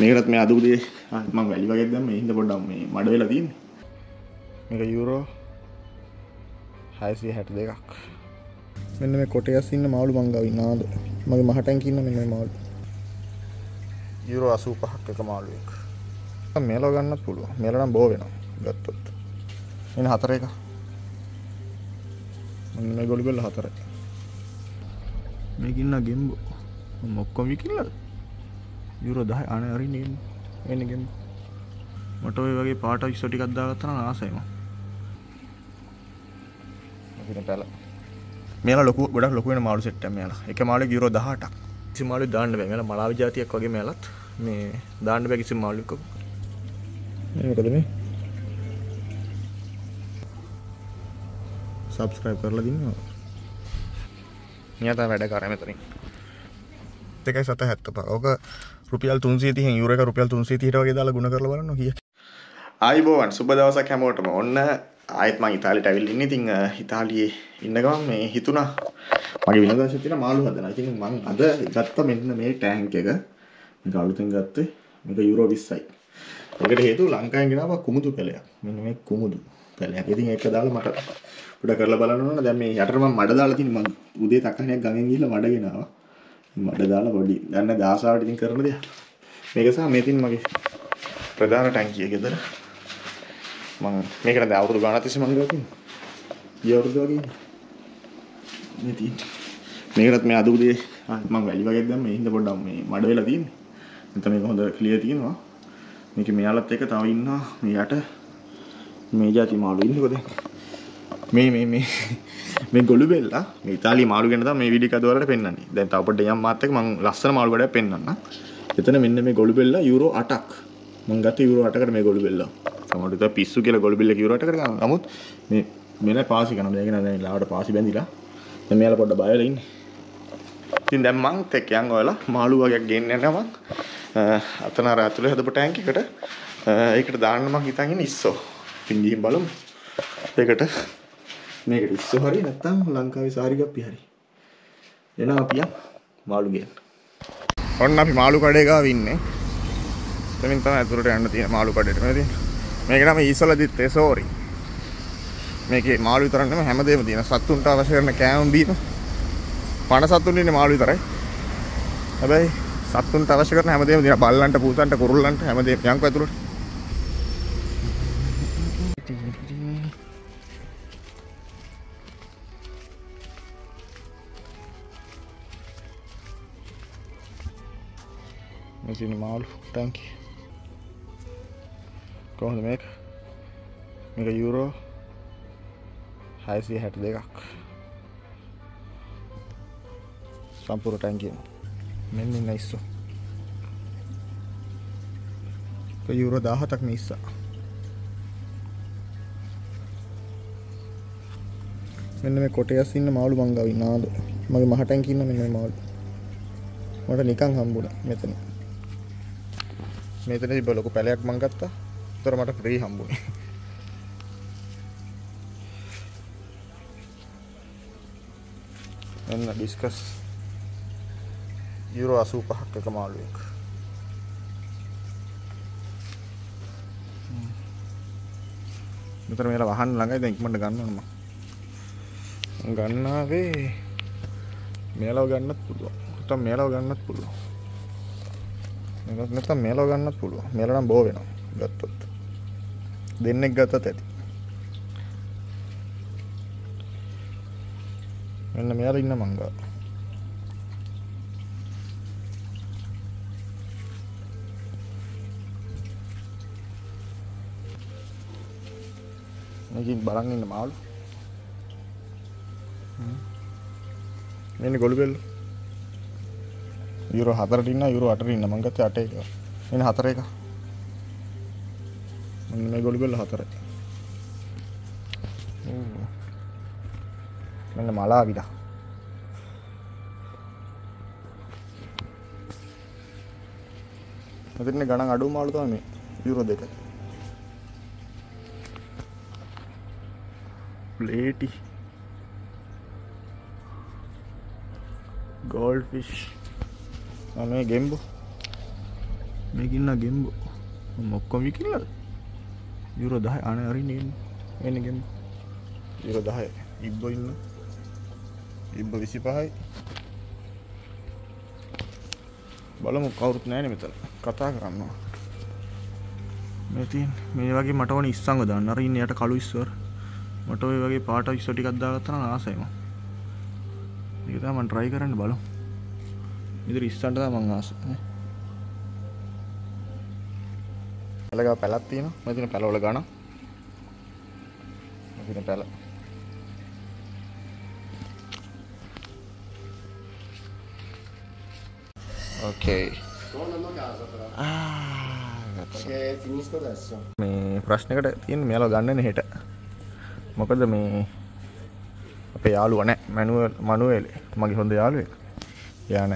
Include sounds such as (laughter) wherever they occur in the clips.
මේකටත් මේ අද උදේ මම වැලි වගේ දැම්ම. මේ හින්දා පොඩ්ඩක් මේ මඩ වෙලා තියෙන්නේ. මේක යුරෝ 662ක් මෙන්න මේ කොටයස් ඉන්න මාළු මං ගාව ඉන්නාද මගේ මහටැන් මෙන්න මේ මාළු. යුරෝ 85ක් එක මාළුවෙක්. මේලව ගන්නත් පුළුවන්. මේල නම් බෝ වෙනවා ගත්තොත්. එන හතර එක. මෙන්න මේ ගොළු බෙල්ල හතර මේකින්න ගෙම්බෝ. මොක්කොම විකිල්ලද යුරෝ 10 අනේ අරින්න එන්න එන්න ගෙම්බෝ මට ඔය වගේ පාට ඉස්සෝ ටිකක් දාගත්තා නම් ආසයි මම අපිට පැල. මේලා ලොකු ගොඩක් ලොකු වෙන මාළු සෙට් එකක් මේලා. එක මාළුවෙක් යුරෝ 18ක් කිසි මාළුවෙක් දාන්න බෑ. මේලා මලාවි జాතියක් වගේ මේලත් මේ දාන්න බෑ කිසි මාළුවෙක් මේ මොකද මේ? සබස්ක්‍රයිබ් කරලා දින්නවා මෙයා තමයි වැඩ කරන්නේ මෙතනින්. එකයි සත හැත්ත පහ ඕක රුපියල් තුන්සිය තිහෙන් යුර එක රුපියල් තුන්සිය තිහට වගේ දාලා ගුණ කරලා බලන්න කිය. ආයිබෝවන් සුබ දවසක් හැමෝටම. ඔන්න ආයෙත් මං ඉතාලියට ඇවිල්ලා ඉන්නේ. ඉතින් ඉතාලියේ ඉන්න ගමන් මේ හිතුණා. මගේ විනෝදාංශ තියෙන මාළු හදනවා. ඉතින් මං අද ගත්ත මෙන්න මේ ටැංක් එක. මේක අලුතෙන් ගත්තේ. මේක යුරෝ 20යි ඒකට හේතුව ලංකාවෙන් ගෙනාවා කුමුදු පැලයක්. මෙන්න මේ කුමුදු පැලයක්. ඉතින් ඒක දාලා මට පොඩ කරලා බලන්න ඕන. දැන් මේ යටට මම මඩ දාලා තියෙන මං උදේ තකහණයක් ගඟෙන් ගිහලා මඩ ගෙනාවා මඩ දාලා පොඩි ගන්න දාසාවට ඉතින් කරන දෙයක්. මේක සහ මේ තින් මගේ ප්‍රධාන ටැංකිය ගෙදර. මම මේකට දැන් අවුරුදු ගානක් තිස්සේ මම ගියා ගිය අවුරුදු වගේ මේ තියෙන්නේ මේකටත් මේ අද උදේ මම වැලි වගේ දැම්ම. මේ හින්දා පොඩ්ඩක් මේ මඩ වෙලා තියෙන්නේ. නැත්නම් මේක හොඳ ක්ලියර් තියෙනවා. මේකේ මෙයාලත් එක තව ඉන්නවා. මේ යට. මේ જાති මාළු ඉන්නකො දැන්. මේ මේ මේ. මේ ගොළු බෙල්ලා මේ ඉතාලිය මාළු ගැන තමයි මේ වීඩියෝ එක අදවලට පෙන්වන්නේ. දැන් තව පොඩ්ඩක් යම් මාත් එක්ක මම ලස්සන මාළු ගඩයක් පෙන්වන්නම්. එතන මෙන්න මේ ගොළු බෙල්ලා යුරෝ 8ක්. මම ගත්තේ යුරෝ 8කට මේ ගොළු බෙල්ලා. සමහරවිට ඉතින් පිස්සු කියලා ගොළු බෙල්ලක යුරෝ 8කට ගන්නවා. නමුත් මේ මෙන්න පාසි කරනවා. මේක නෑ ලාවට පාසි බැඳිලා. දැන් මෙයාලා පොඩ්ඩක් බය වෙලා ඉන්නේ. ඉතින් දැන් මං තෙක් යන් ඔයාලා මාළු වගේක් ගෙන්න යනවා මං. අතන අර ඇතුලේ හදපු ටැංක් එකට ඒකට දාන්න මං හිතන් ඉන්නේ ඉස්සෝ. ඉතින් ගිහින් බලමු. ඒකට මේකට ඉස්සෝ හරි නැත්නම් ලංකාවේ සාරිගප්පි හරි. එනවා අපි මාළු ගේන්න. ඔන්න අපි මාළු කඩේ ගාව ඉන්නේ. එතනින් තමයි ඇතුළට යන්න තියෙන මාළු කඩේට. මේ තියෙන. මේක තමයි ඊසල දිත් තෙසෝරි. මේකේ මාළු විතරක් නෙමෙයි හැමදේම තියෙන. සත්තුන්ට අවශ්‍ය කරන කෑම බීම. පණ සත්තුන් ඉන්නේ මාළු විතරයි. හැබැයි සත්තුන්ට අවශ්‍ය කරන හැමදේම තියෙන. බල්ලන්ට, පූසන්ට, කුරුල්ලන්ට හැමදේම යන්කෝ ඇතුළට. මාළු ටැංකි කොහොමද මේක මේක යුරෝ 662ක් සම්පූර්ණ ටැංකියම මෙන්න ඉන්න ඉස්සෝ ඒක යුරෝ 17ක් නේ ඉස්සා මෙන්න මේ කොටයස් ඉන්න මාළු මං ගාව ඉන්නාද මගේ මහ ටැංකිය ඉන්න මෙන්න මේ මාළු මට නිකන් හම්බුණා මෙතන මෙතන තිබ්බ ලොකු පැලයක් මං ගත්තා. උතර මට ෆ්‍රී හම්බුනේ. එන්න ඩිස්කස් යුරෝ 85ක් එක මාළුවෙක්. මෙතන මේලා වහන්න ළඟයි දැන් ඉක්මනට ගන්න ඕන මම. ගන්නාවේ මේලව ගන්නත් පුළුවන්. නැත්නම් මේලව ගන්නත් පුළුවන්. මේක නැත්තම් මේලව ගන්නත් පුළුවන්. මේල නම් බෝ වෙනවා ගත්තොත්. දෙන්නෙක් ගත්තත් ඇති. මෙන්න මෙයාලා ඉන්න මංගා. මේකින් බලන් ඉන්න මාළු. මෙන්න ගොළු බෙල්ලෝ. යුරෝ හතරට ඉන්න යුරෝ අටට ඉන්න මං ගත්තේ අට එක එන හතර එක. මෙන්න මේ ගොළු බෙල්ල හතර. මෙන්න මලා විලා. මෙතන ගණන් අඩු මාළු තමයි මේ යුරෝ දෙක. ප්ලේටි ෆිෂ් මේ ගෙම්බු. මේකින්න ගෙම්බෝ. මොක්කොම විකිල්ලද? යුරෝ දහ අන අරින්න එන්න ගෙම් යුරෝ දහය. ඉබ්බ ඉන්න. ඉබ්බ විසි පහයි බලමු කවුරුත් නෑන මෙතල කතා කරන්නවා. මෙතින් මේ වගේ මටවන ඉස්සංග දන්න. අරන්න යට කළු ඉස්වර් මට ඔය වගේ පාට ඉස්සටිකක්දාගත්තන ආසයම ඒතමන් ට්‍රයි කරන්න බලු ඉදිරි ඉස්සන්ට මං ආස ඇලක පැලත් තියෙන මතින පැලවල ගන මතින පැල adesso. මේ ප්‍රශ්නකට තියෙන් මෙයාල ගන්නන හෙට. මොකද මේ අපේ යාලුව නෑ මැනුව මනුවේලේ. මගේ හොඳ යාලුව යාන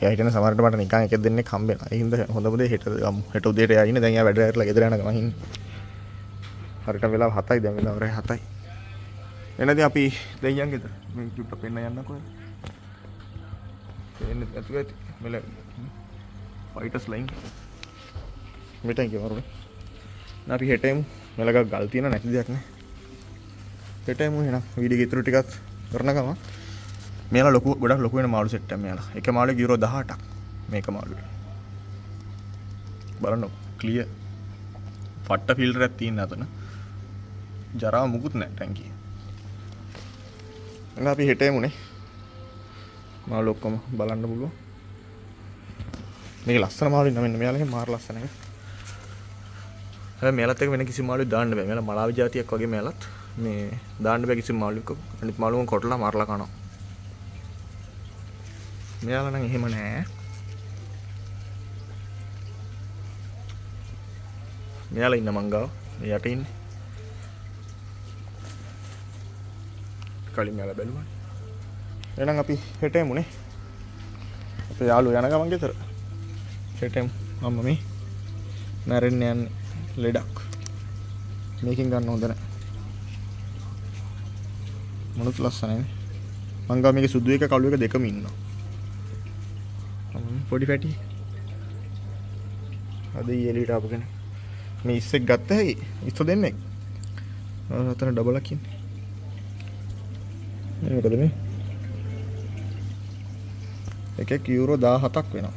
යහිටන සමට මට නිකා එක දෙන්න කම්බෙන හිද හොඳපුදේ හෙට ගම් හෙට උදේට යන්න දැන් වැඩරල ගෙදරන මහින් හරිට වෙලා හතයි. දැ වෙලාවර හතයි. එනද අපි දෙයන් ගෙත චුට්ට පෙන්න්න යන්නකො එන්න ඇතු ඇති. මෙල ෆයිටස් ලයින්. මෙටැන්ක මරුණ අපි හෙටම මෙලක ගල්තියන නැති දෙයක්න හෙටම හෙන විඩි ඉතුරු ටිකත් කරනකම මේල ලොක ගොඩක් ලොකුවෙන මාළු සෙට්ට මේලා එක මාලු ගිරෝ දහටක් මේක මාළුව බලන්න කලිය පට්ට ෆිල්ට ඇත්තින්න අතන. ජරා මුකුත් නෑ ටැන්කි අපි හෙටේ මුණේ මාලොක්කොම බලන්න පුළුව මේ ලස්සන මාලු නමන්න මෙයාලගේ මාර ලස්සන මේලත් වෙන කිසි මාලු දාන්න බෑ. මෙල මලාව ජාතියක් වගේ මේලත් මේ දාන්න බෑ කිසි මාලුක අනිත් මාළුවන් කොටලා මරලා කනවා. මෙයාලා නම් එහෙම නෑ. මෙයාලා ඉන්න මංගාව. යට ඉන්නේ. කලින් මෙයාලා බැලුවා. එහෙනම් අපි හෙටේ මුනේ අපේ යාළුවෝ යන ගමන් ගෙදර. හෙටෙම්. මම මේ මැරෙන්න යන්නේ ලෙඩක්. මේකින් ගන්න හොඳ නැහැ මොනුත් ලස්සනයිනේ මං ගාව මේකේ සුදු එක කළු එක දෙකම ඉන්නවා. පොඩි පැටි. අද ඊයලීට ආපු කෙනෙක් මේ ඉස්සෙක් ගත්ත හැකි ඉස්සෝ දෙන්නෙක්. අතන ඩබලක් ඉන්නේ. මේකද මේ? එකෙක් යුරෝ 17ක් වෙනවා.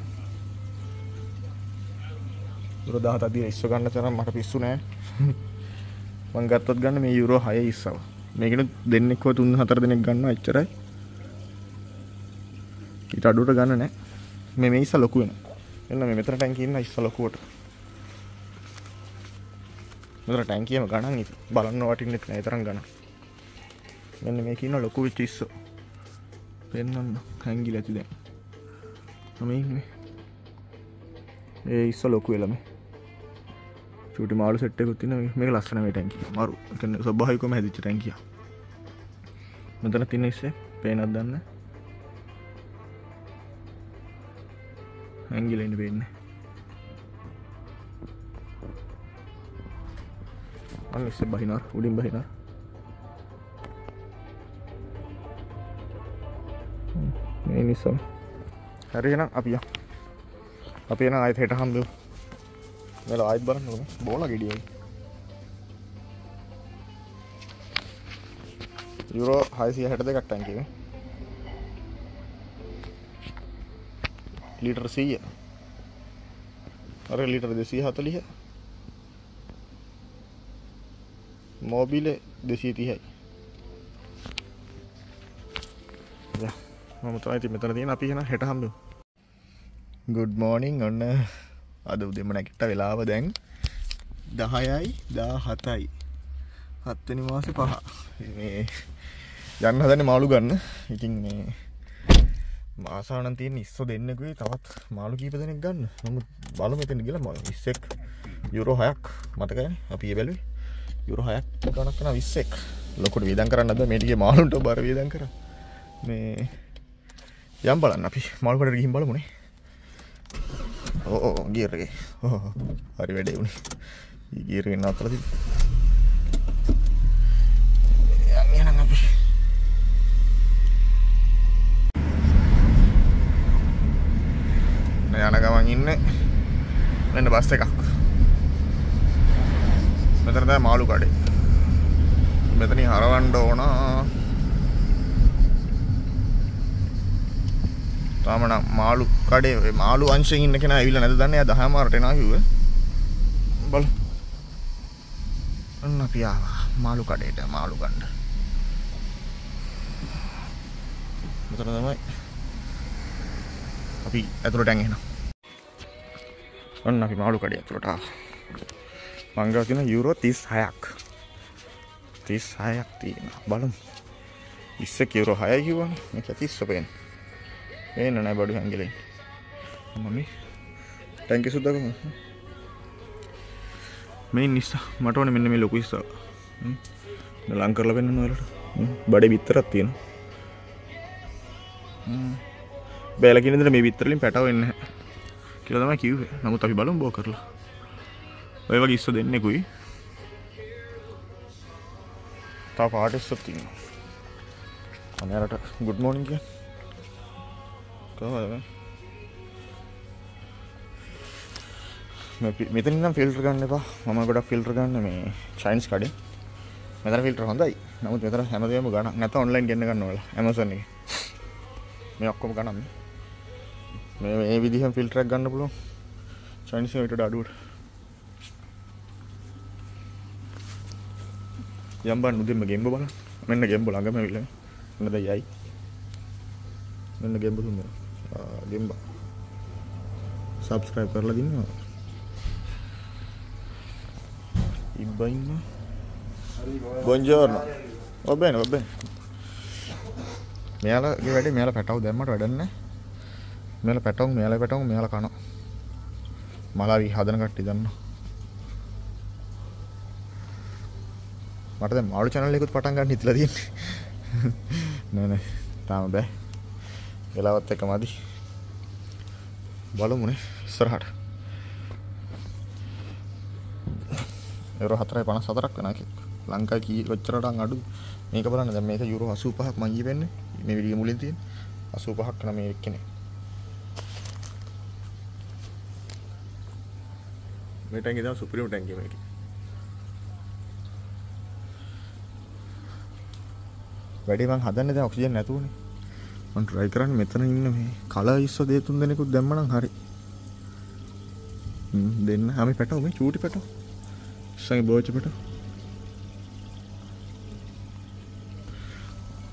යුරෝ 17ක් දීලා ඉස්සෝ ගන්න තරම් මට පිස්සු නෑ. (laughs) මං ගත්තත් ගන්න මේ යුරෝ 6 ඉස්සව. මේකෙන දෙන්නෙක්ව 3 4 දෙනෙක් ගන්නවා එච්චරයි. ඊට අඩුවට ගන්න නෑ. මේ මේ ඉස්ස ලොකු වෙනවා. එන්න මේ මෙතන ටැංකිය ඉන්න ඉස්ස ලොකුවට. මෙතන ටැංකියම ගණන් ඉතින්. බලන්න වටින්නෙත් නෑ තරම් ගණන්. මෙන්න මේක ඉන්න ලොකු වෙච්ච ඉස්සෝ. පෙන්වන්න හැංගිලා ඇති දැන්. මම ඉන්නේ. ඒ ඉස්ස ලොකු වෙලම චුටි මාළු සෙට් එකකුත් තියෙන මේක ලස්සන මේ ටැංකිය මරු. ඒ කියන්නේ ස්වභාවිකවම හැදිච්ච ටැංකිය මෙතන තියෙන ඉස්සේ පේනක් දන්නේ. ඇංගිල ඉන්න පේන්නේ. අන්න ඉස්සේ බහිනාර් උඩින් බහිනාර් මේ නිසම්. හරි එහෙනම් අපි යමු. අපි එන ආයෙත් හෙට හම්බෙමු. මෙල ආයෙත් බලන්න ඕනේ. බෝලා ගෙඩියයි. යුරෝ 662ක් ටැංකියේ ලීටර් 100 අර ලීටර් 240 මෝබිලේ 230යි මම තමයි ඉතින් මෙතන තියෙන අපි එහෙනම් හෙට හම්බෙමු. ගුඩ් මෝනිං ඔන්න. අද උදෙම නැගිට්ට වෙලාව දැන් 10යි 17යි හත්වෙනි මාසේ පහ. මේ යන්න හදන්නේ මාළු ගන්න. ඉතින් මේ මාසානන් තියෙන ඉස්සෝ දෙන්නෙකුයි තවත් මාළු කීප දෙනෙක් ගන්න. නමුත් බලමු මෙතන ගිහලා ඉස්සෙක් යුරෝ 6ක් මතකයි අපි ඒ බැලුවේ. යුරෝ 6ක් ගණක් කරන 20ක් ලොකුට වේදම් කරන්නද මේ ටිකේ මාළුන්ට බර වේදම් කරා. මේ යම් බලන්න අපි මාළුකට ගිහින් බලමුනේ ඕ ඕ ගියර් එකේ. ඕ හරි වැඩේ උනේ ගියර් එක නතර තිබ්බ යන්න යන්න අපි යන ගමන් ඉන්නේ මෙන්න බස් එකක්. මෙතන තමයි මාළු කඩේ. මෙතනින් හරවන්න ඕන. තාම නම් මාළු කඩේ ඔය මාළු අංශයෙන් ඉන්න කෙනා ඇවිල්ලා නැද දන්නේ? එයා 10 මාරට එනවා කිව්වේ. බලමු ඔන්න අපි ආවා. මාළු කඩේට මාළු ගන්න. මෙතන තමයි අපි ඇතුළට ඇන් ඔන්න අපි මාළු කඩේ ඇතුළට ආවා. මං ගාව තියෙන යුරෝ 36ක් 36ක් තියෙනවා. බලමු. 20 යුරෝ 6යි කිව්වනේ. මේක 30 පේන්නේ පේන්න නෑ බඩු හැංගිලෙන් මමි ටැංකි සුද්දකම මේ නිසා මට ඕනේ මෙන්න මේ ලොකු ඉස්සාව ලං කරලා පෙන්වන්න ඔයාලට. බඩේ බිත්තරක් තියෙනවා. බෑලා කියන දේ මේ බිත්තරලින් පැටව වෙන්නේ නැහැ. කියලා තමයි කිව්වේ. නමුත් අපි බලමු බෝ කරලා. ඔය වගේ ඉස්ස දෙන්නෙකුයි. තව පාටිස්සක් තියෙනවා අනේරට ගුඩ් මෝර්නිං කියන්නේ. කොහොමද මෙතන නම් ෆිල්ටර් ගන්න එපා. මම ගොඩක් ෆිල්ටර් ගන්න මේ චයින්ස් කඩේ. මෙතන ෆිල්ටර් හොඳයි. නමුත් මෙතන හැමදේම ගණන් නැත්නම් ඔන්ලයින් ගෙන්න ගන්න ඕලා Amazon එකේ. මේ ඔක්කොම ගණන් මේ මේ විදිහෙන් ෆිල්ටර් එකක් ගන්න පුළුවන්. චයින්ස් එකට අඩුවට. යම් බන් උදෙන්ම ගෙම්බ බලන්න. මෙන්න ගෙම්බ ළඟම ඇවිල්ලා මෙන්න දැන් යයි. මෙන්න ගෙම්බ තුන්දෙනා ගෙම්බ. සබස්ක්‍රයිබ් කරලා දින්නවා ඉබ්බා ඉන්නවා බොන්ජෝර්නෝ ඔබෙන ඔබෙන මෙයාලගේ වැඩේ මෙයාලා පැටව දැම්මට වැඩක් නැහැ. මෙයාලා පැටවුම් මෙයාලා පැටවුම් මෙයාලා කනවා මලාවි හදන කට්ටිය දන්නවා. මට දැන් මාළු channel එකකුත් පටන් ගන්න හිතලා තියෙන්නේ. (laughs) නෑ නෑ. තාම බෑ. වෙලාවත් එක මදි බලමුනේ ඉස්සරහට. යුරෝ 4.54ක් වෙනවා කික් ලංකාවේ කී කොච්චරට අඩු මේක බලන්න. දැන් මේක යුරෝ 85ක් මං ඊ වෙන්නේ. මේ වීඩියෝ මුලින් තියෙන 85ක් නම් මේ එක්කනේ මේ ටැංකිය තමයි සුපිරිම ටැංකිය මේක වැඩි මං හදන්නේ දැන් ඔක්සිජන් නැතුවනේ. මං try කරන්නේ මෙතන ඉන්න මේ කලර් ඉස්ස දෙය තුන් දෙනෙකුත් දැම්මනම් හරි. දෙන්න. හැම පැටව මේ චූටි පැටව. ඉස්සගේ බෝච්ච පැටව.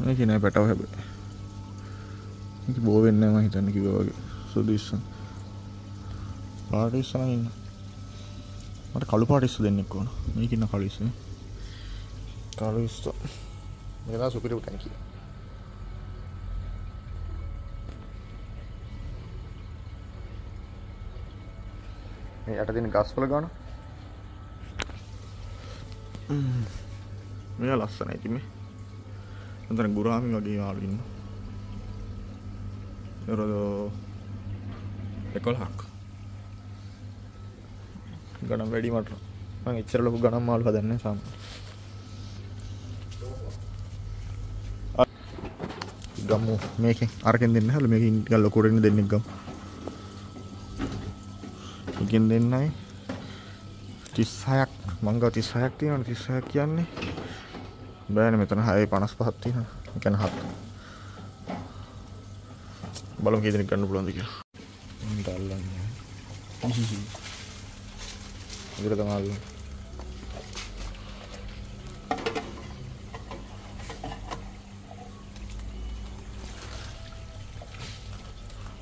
මේක නෑ පැටව හැබැයි මේක බෝ වෙන්නේ නැහැ මං හිතන්නේ කිව්වා වගේ. සුදු ඉස්සන්. පාට ඉස්සන ඉන්න. මට කළු පාට ඉස්ස දෙන්නෙක් ඕන. මේක ඉන්න කළු ඉස්ස කළු ඉස්ස මේක තමයි සුපිරි ටැංකිය මේ යට තියෙන ගස්වල ගාන මෙයා ලස්සනයි ඉතින් මේ. අතන ගුරාමි වගේ යාළු ඉන්න යරෝ 11ක් ගණන් වැඩි මට. මම එච්චර ලොකු ගණන් මාළු හදන්නේ සාම. ගමු මේකෙන් අරකින් දෙන්න හැල. මේකෙන් ටිකක් ලොකුට ඉන්න දෙන්නෙක් ගමු. එකෙන් දෙන්නයි. 36ක් මං ගාව 36ක් තියෙනවා 36ක් කියන්නේ. බෑනේ මෙතන 6.55ක් තියෙනවා. ඒ කියන්නේ 7 බලමු කී දෙනෙක් ගන්න පුළුවන්ද කියලා. මම දැල්ලන්නේ. Pure da male.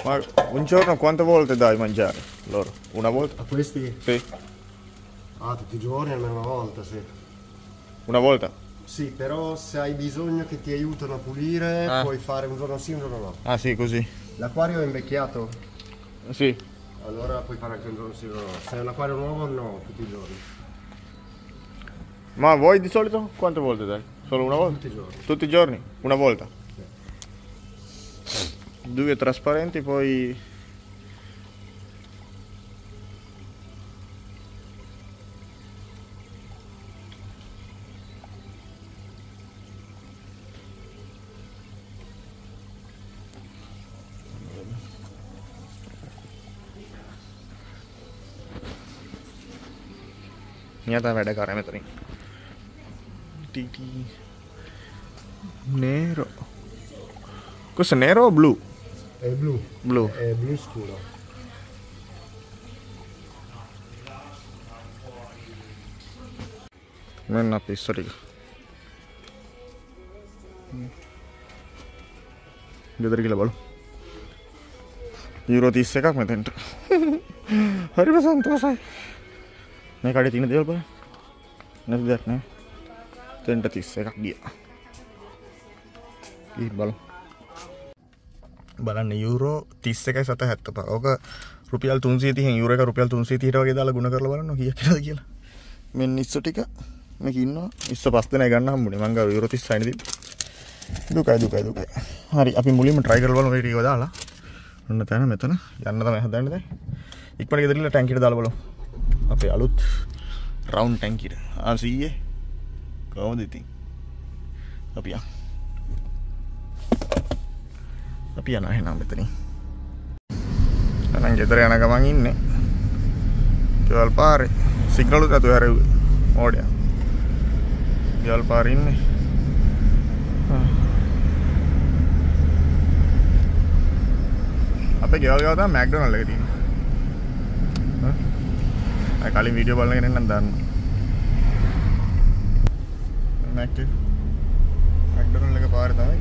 ma un giorno quante volte dai mangiare loro? una volta? a questi? sì ah tutti i giorni almeno una volta sì una volta? sì però se hai bisogno che ti aiutano a pulire ah. puoi fare un giorno sì un giorno no ah sì così l'acquario è invecchiato? sì allora puoi fare anche un giorno sì, giorno no. Se è un acquario nuovo, no, tutti i giorni. Ma voi di solito quante volte dai? Solo una volta? Tutti i giorni. Tutti i giorni? Una volta? Due trasparenti, poi... මියතා වැඩ කරය මෙතරින් නේරෝ කොස නේරෝ බ්ලු È blu, බ්ලු è blu scuro. මෙන්න අප ඉස්සටික ගෙදර කියල බලු යුරෝ තිස්ස එකක් මෙතැන්ට හරිම සන්තෝසයි මේ කඩ තින දෙවල් බල නැති දෙයක්නෑ තෙන්ට තිස්ස එකක් ගිය. බල බලන්න යුරෝ තිස්ස එකයි සත හැත්තප. ඕක රුපියල් තුන්සේ තිහ යුරක රුපියල් තුන්සේ තිරවගේ දාලා ගුණ කරල බලන්න කිය කියලා මෙන්න ඉස්ස ටික මේක ඉන්නවා. ඉස්ස පස්තන ගන්න හම්බුනේ. මංග යුරතිස් සයිනද දුකයි දුකයි දුකයි. හරි අපි මුලින්ම ට්‍රයි කරවල ටික දාලා. ඔන්න තැන මෙතන. යන්න තමයි හදන්නද ඉක්මට ගෙදරලා ටැන්කිට දාලා බලමු. අපේ අලුත් රවුන්ඩ් ටැන්කිට ආසීයේ කොහොමද ඉතින්? අපි යන් අපි යන එහෙනම් මෙතනින්. එහෙනම් ගෙදර යන ගමන් ඉන්නේ. ගෙවල් පාරේ. සිග්නලුත් ඇතුව හැරෙව්වේ. මෝඩයා. ගෙවල් පාරේ ඉන්නේ. අපේ ගෙවල් ගාව තමයි මැක්ඩොනල්ඩ් එක තියෙන්නේ. අය කලින් වීඩියෝ බලන කෙනෙක් නම් දන්න මැක්ඩ මැක්ඩොනල්ඩ් එක පාරේ තමයි.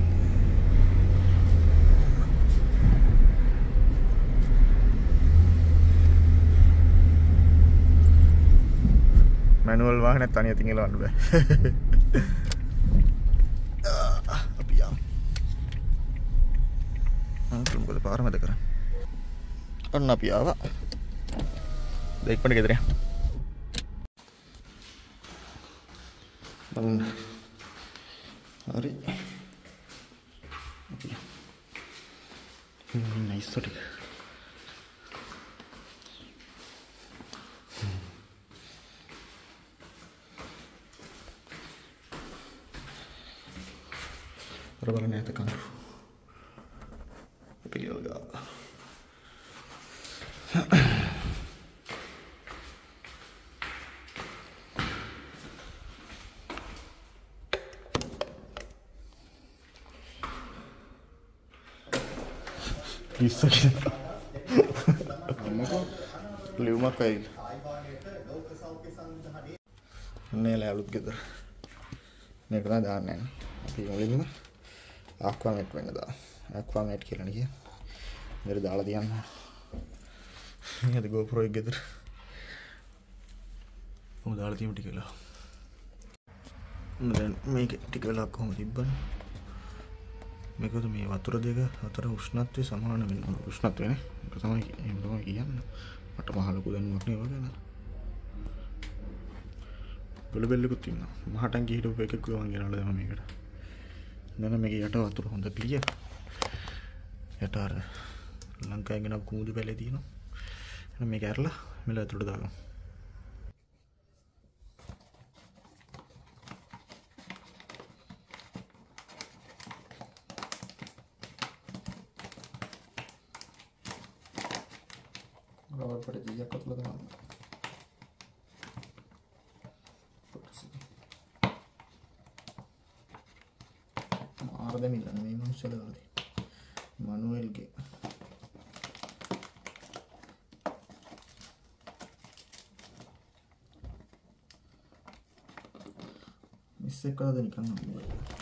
මැනුවල් වාහනත් තනිය තින් එලවන්න බෑ. (laughs) අපි යම්. තුම්කොද පාර මැද කර ඔන්න අපි ආවා. දෙක්පට ගෙදර බලන්න හරි නයිස්සෝ ටික අර බලන්න ඇත කඳු පිළිවෙල ගා ඉස්ස ලියුමක් ඇයිල් නේල ඇලුත් ගෙදර. මේක තමයි දාන්නේ අපි මුලින්ම ආක්වාමේට් වෙන්න දා ආක්වාමේට් කියලා නිය මෙර දාලා තියන්න. මේකද GoPro එක ගෙදර. කොහොම දාලා තියමු ටික වෙලා දැන් මේක ටික වෙලා කොහොම තිබ්බන්නේ මේකද මේ වතුර දෙක අතර උෂ්ණත්වය සමාන වෙන්න ඕන. උෂ්ණත්වයනේ ඒක තමයි එහෙම තමයි කියන්නේ. මට මහ ලොකු දැනුමක් නේ වගේ නේද බෙල්ල බෙල්ලකුත් තියෙනවා මහටන් ගිහිටපු එකක් ගමන් ගෙනල්ලා දැම්මා මේකට. දැන් මේක යට වතුර හොඳ පිළිය. යට අර ලංකාවෙන් ගෙනපු කුමුදු පැලේ තියෙනවා. එහෙනම් මේක ඇරලා මෙල ඇතුළට දාගමු රබර් පට ජීයක් අතුල දාන්න මාර දෙමිල්ලන මේ මනුස්සයල දාලා මනුවෙල්ගේ මිස් එක කළාද නිකන් හම්බුනේ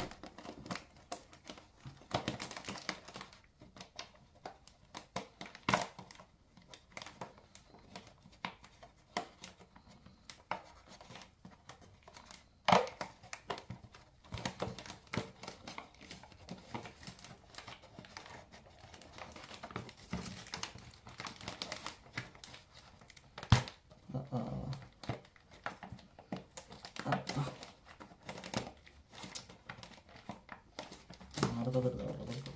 මාරපකට දාලා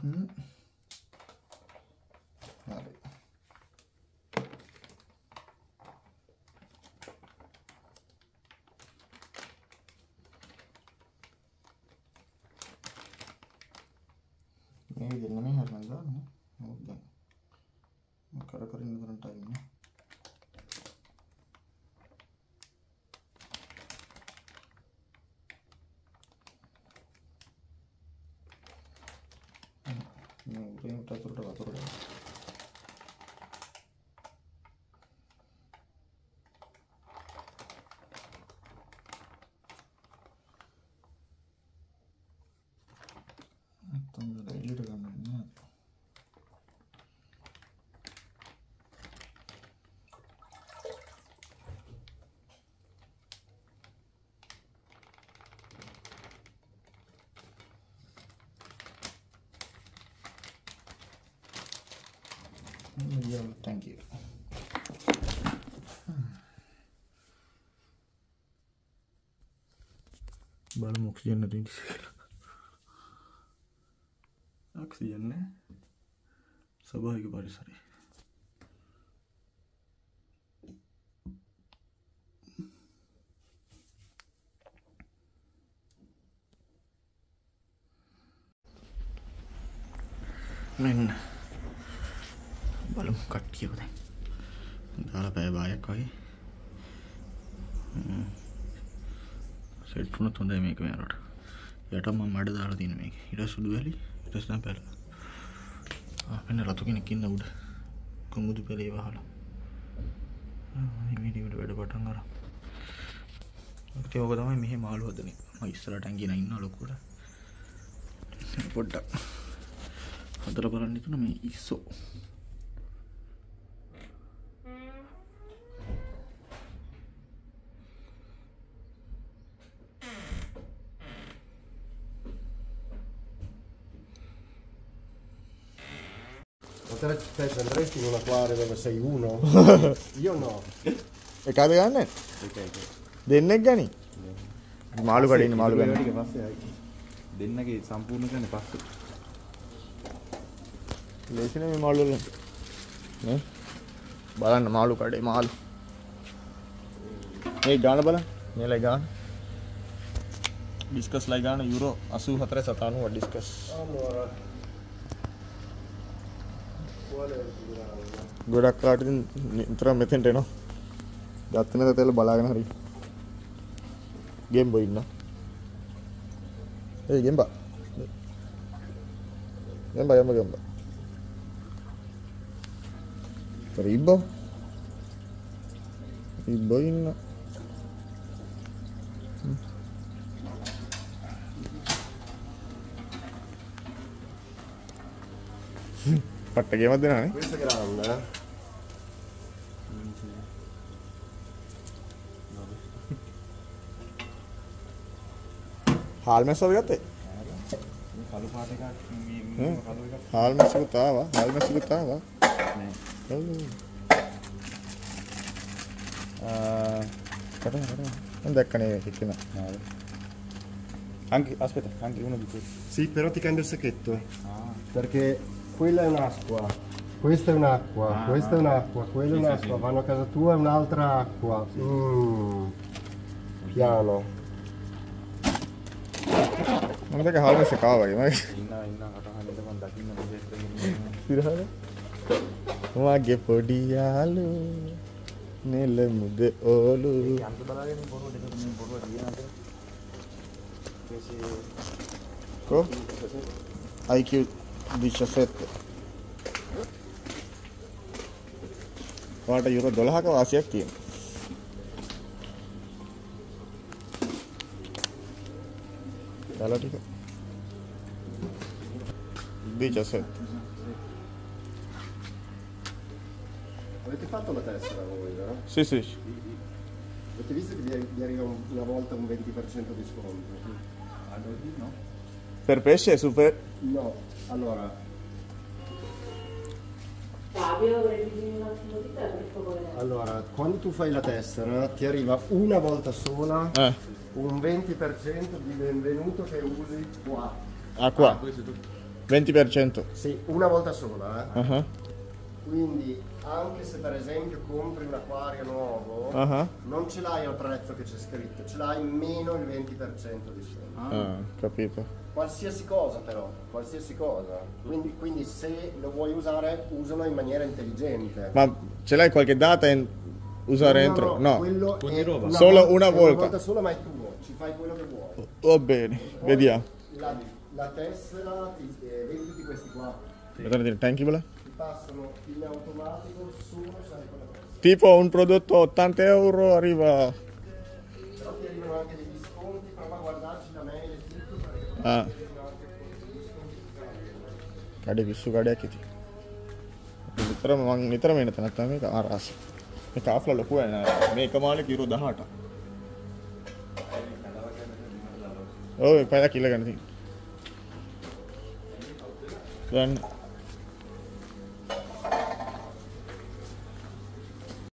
තියෙන්නේ හරි. මේ විදිහට නෙමෙයි හරියට දාන්නේ. මොකද දැන් මම කර කර ඉන්න කරන් ටයිම් නේ. මේ උඩින් උඩට වතුර දාන්න. නැත්තම් එළියට ගන්න නෑ. Yeah, thank you. බලමු ඔක්සිජන් නැති නිසා. ඔක්සිජන් නෑ. ස්වභාවික පරිසරය. මෙන්න බලමු කට්ටියව දැන්. දාලා පැය භාගයක් වගේ. සෙට් වුණොත් හොඳයි මේක මෙයාලට. යට මම මඩ දාලා තියෙන මේක. ඊට පස්සේ සුදු වැලි ඊට පස්සේ තමයි පැල. ආ මෙන්න රතු කෙනෙක් ඉන්න උඩ. කුමුදු පැලේ වහලා. ආ මේ වීඩියෝට වැඩ පටන් අරන්. ඉතින් ඕක තමයි මෙහි මාළු හදන එක. මම ඉස්සරහට ඇඟිලා ඉන්නවා ලොකුට. පොඩ්ඩක් හදලා බලන්න හිතුණා මේ ඉස්සෝ. Uno? Io no. එකද ගන්න? දෙන්නෙක් ගනි? මාළු කඩන්න මාළු ගන්න. දෙන්නගේ සම්පූර්ණ කරන්න පස්සේ. ලේසින මේ මාළුල බලන්න මාළු කඩේ මාළු. ඒ ගාන බල මේලයි ගාන. ඩිස්කස් ලයි ගාන යුරෝ අසූ හතර සතානුව ඩිස්කස් ගොඩක් කාට නිතර මෙතෙන්ට එනවා. ගත්තන තෙල බලාගෙන හරි. ගෙම්බ ඉන්න ඒ ගෙම්බ. ගෙම්බ යම ගෙම්බ. ඉබ්බ. ඉබ්බ ඉන්න පට්ට ගෙමක් è grande, eh? හාල් මැස්සව ගත්තේ මේ කළු පාට එකක් මේ කළු එකක් හාල් මැස්සකුත් ආවා හාල් මැස්සකුත් ආවා නෑ. ආ කඩන කඩන මම දැක්කනේ හිටින නෑ. Anche aspetta, anche uno di questi. Sì, però ti cambio il sacchetto. Ah. Perché quella è un'acqua, questa è un'acqua, Ah, questa è ah. un'acqua, quella è Sì, sì, un'acqua, sì. vanno a casa tua è un'altra acqua. Mm. Piano. මම දැක්ක හාල් මැස්ස කාවා වගේ මම ඉන්නවා ඉන්නවා කටහඬ මම දකින්න මොකද ඉරහද මගේ පොඩි යාලු නෙල මුද ඕලු අන්ත බලාගෙන බොරුව දෙක මේ බොරුව දියනට. ඊපස්සේ කො IQ 17 ඔයාලට යුරෝ 12ක වාසියක් තියෙනවා දාලා ටික 17 Avete fatto la tessera voi, vero? sì sì Avete visto che vi arri- vi arriva un- una volta un 20% di sconto? ad oggi no? per pesce super No, allora, Fabio, vorrei dire un attimo di te per favore. allora, quando tu fai la tessera ti arriva una volta sola eh un 20% di benvenuto che usi qua. ah qua questo è tutto. 20%. Sì, una volta sola, eh. Ah, Quindi anche se per esempio compri un acquario nuovo, ah, non ce l'hai al prezzo che c'è scritto, ce l'hai meno il 20% di sconto. ah, capito. Qualsiasi cosa però, qualsiasi cosa. Quindi, quindi se lo vuoi usare, usalo in maniera intelligente. Ma ce l'hai qualche data in usare No, entro? no, No. quello è roba. Solo vol- una volta. volta sola ma è tuo, ci fai quello che vuoi. Va bene, Poi vediamo. La, la tessera, ti, eh, vedi tutti questi qua, Vedete dire tangible? ti passano in automatico solo se hai quella tessera. Tipo un prodotto a 80 euro arriva... කඩ පිස්සු කඩයක් ඇති විතරම මං නිතරම එන තැනක් තමයි මේක ආරාස මේ කාෆ්ලා ලොකු වෙන මේ එක මාලේ කිරු 18 ඔව් පැය කිල ගන්න තියෙනවා දැන්